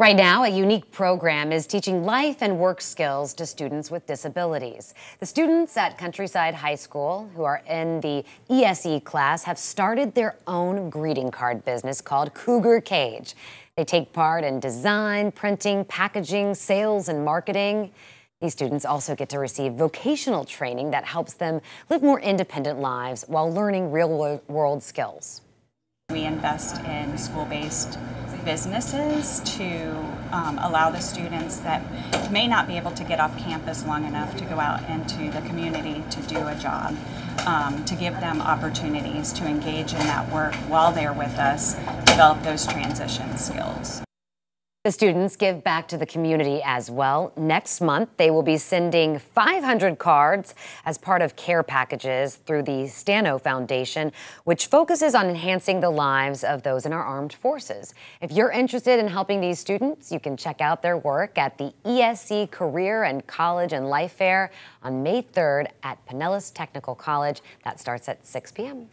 Right now, a unique program is teaching life and work skills to students with disabilities. The students at Countryside High School, who are in the ESE class, have started their own greeting card business called Cougar Cage. They take part in design, printing, packaging, sales, and marketing. These students also get to receive vocational training that helps them live more independent lives while learning real world skills. We invest in school-based businesses to um, allow the students that may not be able to get off campus long enough to go out into the community to do a job, um, to give them opportunities to engage in that work while they're with us, develop those transition skills. The students give back to the community as well. Next month, they will be sending 500 cards as part of care packages through the Stano Foundation, which focuses on enhancing the lives of those in our armed forces. If you're interested in helping these students, you can check out their work at the ESE Career and College and Life Fair on May 3rd at Pinellas Technical College. That starts at 6 p.m.